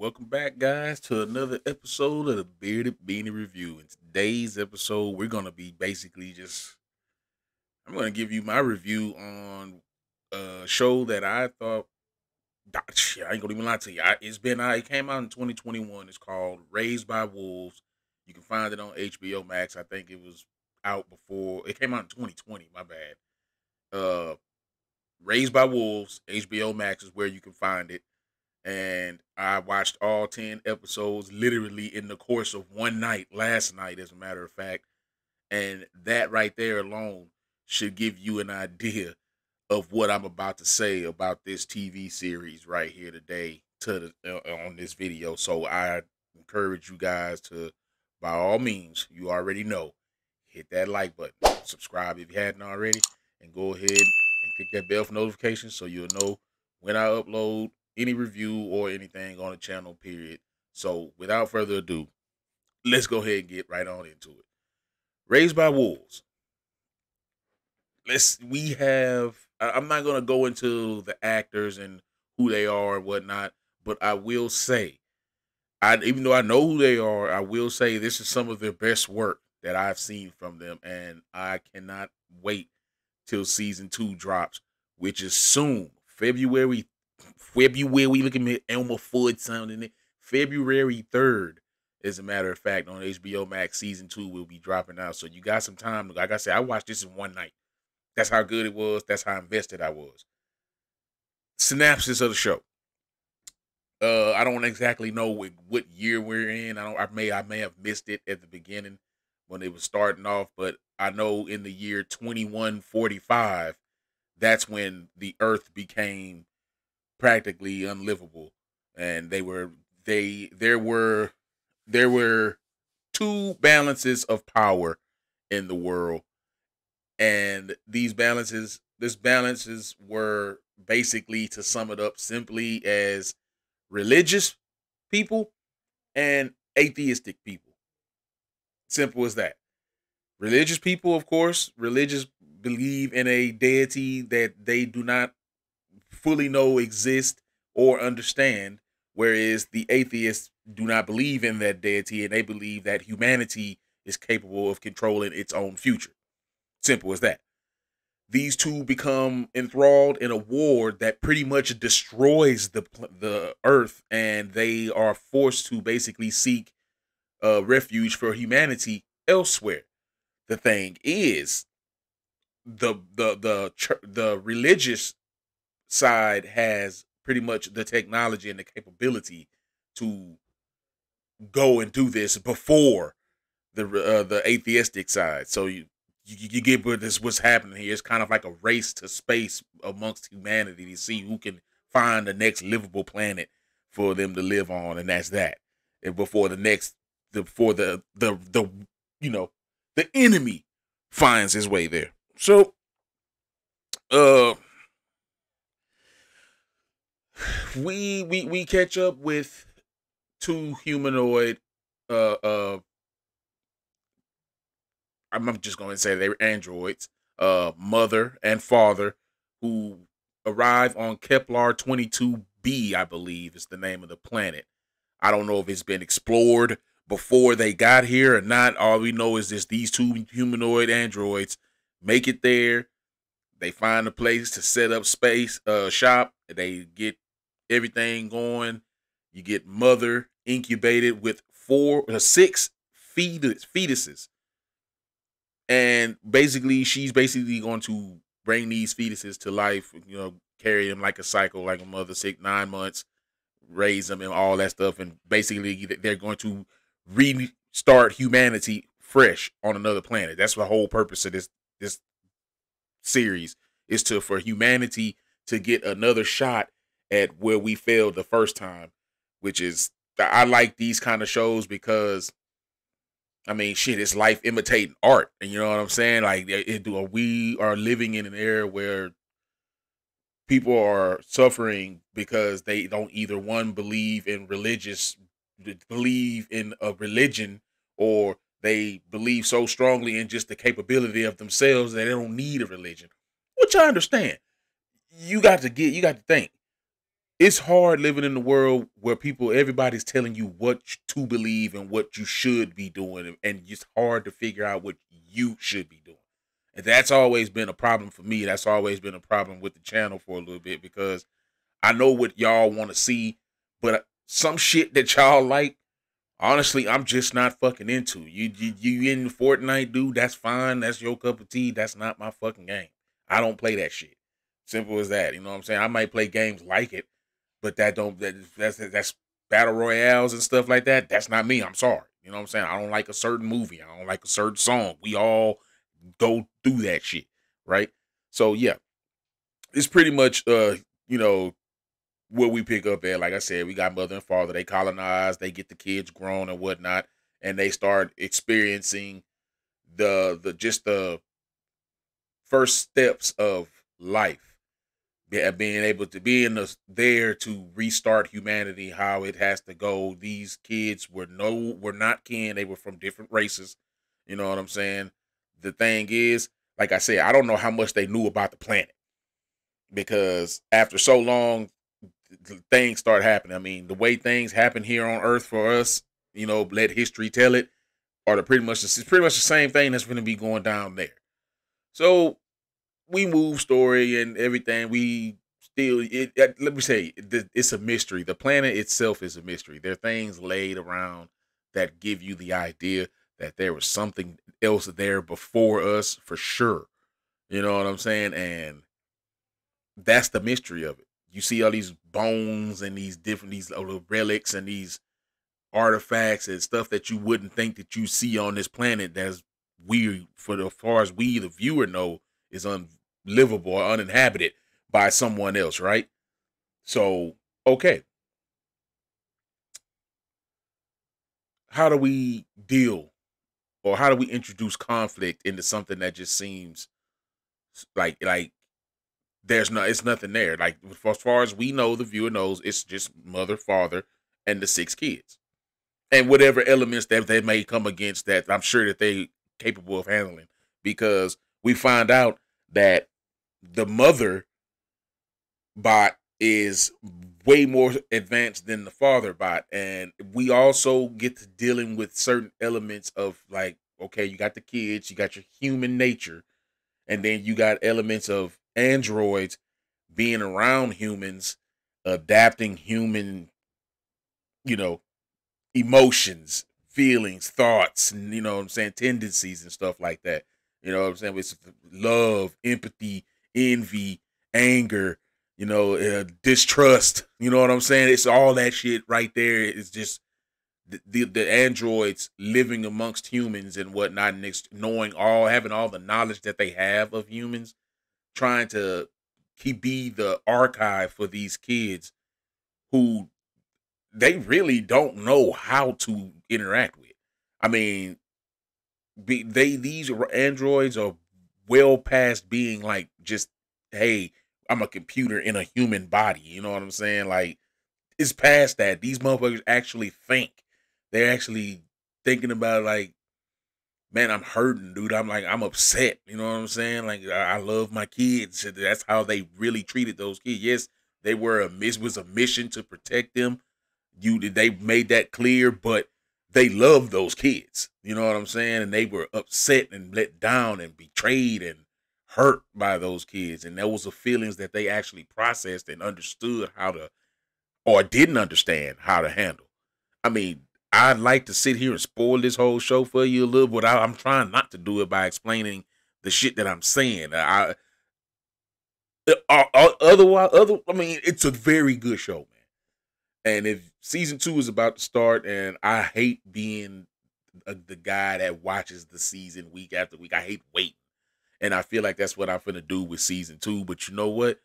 Welcome back, guys, to another episode of the Bearded Beanie Review. In today's episode, we're gonna be basically just I'm gonna give you my review on a show that I thought I ain't gonna even lie to you. I, it's been out, it came out in 2021. It's called Raised by Wolves. You can find it on HBO Max. I think it was out before it came out in 2020, my bad. Uh Raised by Wolves, HBO Max is where you can find it and I watched all 10 episodes literally in the course of one night, last night, as a matter of fact. And that right there alone should give you an idea of what I'm about to say about this TV series right here today to the, uh, on this video. So I encourage you guys to, by all means, you already know, hit that like button, subscribe if you hadn't already, and go ahead and click that bell for notifications so you'll know when I upload any review or anything on the channel, period. So without further ado, let's go ahead and get right on into it. Raised by Wolves. Let's we have I'm not gonna go into the actors and who they are and whatnot, but I will say, I even though I know who they are, I will say this is some of their best work that I've seen from them, and I cannot wait till season two drops, which is soon, February February. We looking at me, Elmer Fudd sounding it. February 3rd, as a matter of fact, on HBO Max, season two will be dropping out. So you got some time. Like I said, I watched this in one night. That's how good it was. That's how invested I was. Synopsis of the show. Uh, I don't exactly know what, what year we're in. I don't. I may I may have missed it at the beginning when it was starting off, but I know in the year 2145, that's when the Earth became practically unlivable. And they were they there were there were two balances of power in the world. And these balances this balances were basically to sum it up simply as religious people and atheistic people. Simple as that. Religious people of course religious believe in a deity that they do not fully know exist or understand, whereas the atheists do not believe in that deity and they believe that humanity is capable of controlling its own future. Simple as that. These two become enthralled in a war that pretty much destroys the the earth, and they are forced to basically seek uh, refuge for humanity elsewhere. The thing is, the the the the religious side has pretty much the technology and the capability to go and do this before the uh, the atheistic side. So you, you you get what this what's happening here. It's kind of like a race to space amongst humanity to see who can find the next livable planet for them to live on, and that's that. And before the next, the before the the the you know the enemy finds his way there. So, uh we we we catch up with two humanoid uh uh I'm just going to say they were androids, uh mother and father who arrive on Kepler 22b, I believe is the name of the planet. I don't know if it's been explored before they got here or not. All we know is this these two humanoid androids make it there. They find a place to set up space uh shop. They get everything going. You get mother incubated with four or uh, six fetus, fetuses. And basically, she's basically going to bring these fetuses to life, you know, carry them like a cycle, like a mother, six, nine months, raise them and all that stuff. And basically, they're going to restart humanity fresh on another planet. That's the whole purpose of this this series is to for humanity to get another shot at where we failed the first time, which is I like these kind of shows because I mean, shit, it's life imitating art, and you know what I'm saying. Like, it, we are living in an era where people are suffering because they don't either one believe in religious, believe in a religion, or they believe so strongly in just the capability of themselves that they don't need a religion. Which I understand. You got to get, you got to think it's hard living in the world where people everybody's telling you what to believe and what you should be doing and it's hard to figure out what you should be doing. And that's always been a problem for me. That's always been a problem with the channel for a little bit because i know what y'all want to see but uh, some shit that y'all like honestly i'm just not fucking into. You, you you in fortnite dude that's fine. That's your cup of tea. That's not my fucking game. I don't play that shit. Simple as that. You know what i'm saying? I might play games like it but that don't that, that's that's battle royales and stuff like that. That's not me. I'm sorry. You know what I'm saying? I don't like a certain movie. I don't like a certain song. We all go through that shit, right? So yeah, it's pretty much uh you know what we pick up at. Like I said, we got mother and father. They colonize. They get the kids grown and whatnot, and they start experiencing the the just the first steps of life Uh, being able to be in the there to restart humanity, how it has to go. These kids were no were not kin, they were from different races. You know what I'm saying? The thing is, like I said, I don't know how much they knew about the planet. Because after so long, things start happening. I mean, the way things happen here on Earth for us, you know, let history tell it, are the pretty much it's pretty much the same thing that's gonna be going down there. So we move story and everything. We still, it, it, let me say, it's a mystery. The planet itself is a mystery. There are things laid around that give you the idea that there was something else there before us for sure. You know what I'm saying? And that's the mystery of it. You see all these bones and these different these little relics and these artifacts and stuff that you wouldn't think that you see on this planet that's weird for the as far as we the viewer know is un livable or uninhabited by someone else, right? So, okay. How do we deal or how do we introduce conflict into something that just seems like like there's no it's nothing there. Like as far as we know, the viewer knows it's just mother, father, and the six kids. And whatever elements that they may come against that I'm sure that they capable of handling because we find out that the mother bot is way more advanced than the father bot. And we also get to dealing with certain elements of like okay you got the kids you got your human nature and then you got elements of androids being around humans adapting human you know emotions feelings thoughts and you know i'm saying tendencies and stuff like that. You know what i'm saying? With love empathy envy, anger, you know, uh, distrust. You know what I'm saying? It's all that shit right there. It's just the, the, the androids living amongst humans and whatnot, and knowing all, having all the knowledge that they have of humans, trying to keep be the archive for these kids who they really don't know how to interact with. I mean, be, they these androids are well past being like just, hey, I'm a computer in a human body. You know what I'm saying? Like, it's past that. These motherfuckers actually think. They're actually thinking about like, man, I'm hurting, dude. I'm like, I'm upset. You know what I'm saying? Like, I, love my kids. That's how they really treated those kids. Yes, they were a miss was a mission to protect them. You did they made that clear, but they loved those kids. You know what I'm saying? And they were upset and let down and betrayed and hurt by those kids. And those were feelings that they actually processed and understood how to, or didn't understand how to handle. I mean, I'd like to sit here and spoil this whole show for you a little, but I, am trying not to do it by explaining the shit that I'm saying. I, uh, uh, otherwise, other, I mean, it's a very good show, man. And if season two is about to start, and I hate being a, the guy that watches the season week after week, I hate waiting. And I feel like that's what I'm gonna do with season two. But you know what?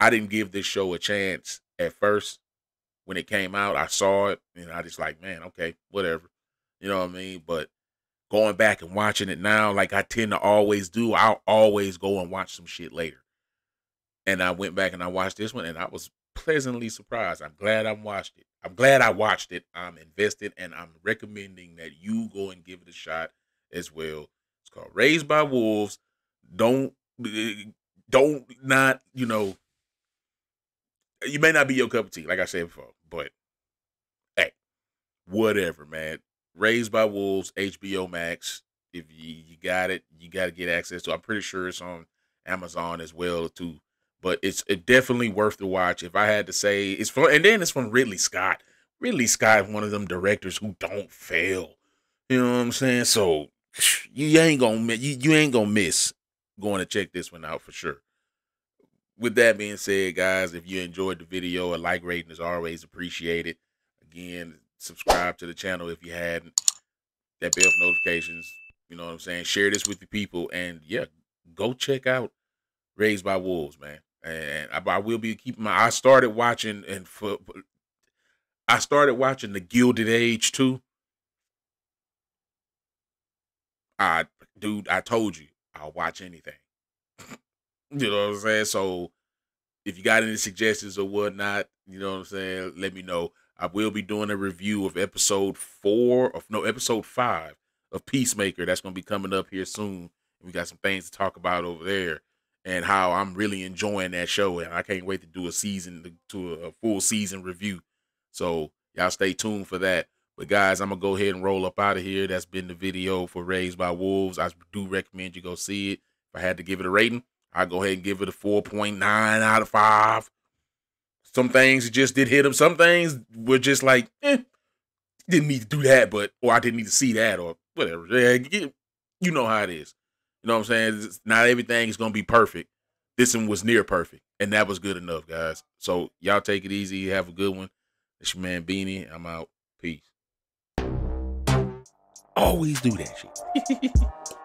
I didn't give this show a chance at first when it came out. I saw it and I just like, man, okay, whatever. You know what I mean? But going back and watching it now, like I tend to always do, I'll always go and watch some shit later. And I went back and I watched this one and I was pleasantly surprised. I'm glad I watched it. I'm glad I watched it. I'm invested and I'm recommending that you go and give it a shot as well. It's called Raised by Wolves. Don't eh, don't not, you know, you may not be your cup of tea, like I said before, but hey, whatever, man. Raised by Wolves, HBO Max. If you, you got it, you got to get access to. I'm pretty sure it's on Amazon as well too. But it's it definitely worth the watch. If I had to say, it's from and then it's from Ridley Scott. Ridley Scott, is one of them directors who don't fail. You know what I'm saying? So you ain't gonna you, you ain't gonna miss going to check this one out for sure. With that being said, guys, if you enjoyed the video, a like rating is always appreciated. Again, subscribe to the channel if you hadn't. That bell for notifications. You know what I'm saying? Share this with the people, and yeah, go check out Raised by Wolves, man. And I, I will be keeping my. I started watching and for. I started watching The Gilded Age too. I, dude, I told you I'll watch anything. you know what I'm saying? So if you got any suggestions or whatnot, you know what I'm saying, let me know. I will be doing a review of episode four of no episode five of Peacemaker. That's gonna be coming up here soon. We got some things to talk about over there and how I'm really enjoying that show. And I can't wait to do a season to a full season review. So y'all stay tuned for that. But guys, I'm gonna go ahead and roll up out of here. That's been the video for Raised by Wolves. I do recommend you go see it. If I had to give it a rating, I'd go ahead and give it a 4.9 out of 5. Some things just did hit them. Some things were just like, eh, didn't need to do that, but or I didn't need to see that or whatever. Yeah, you know how it is. You know what I'm saying? It's, Not everything is gonna be perfect. This one was near perfect, and that was good enough, guys. So y'all take it easy. Have a good one. It's your man Beanie. I'm out. Peace. Always do that shit.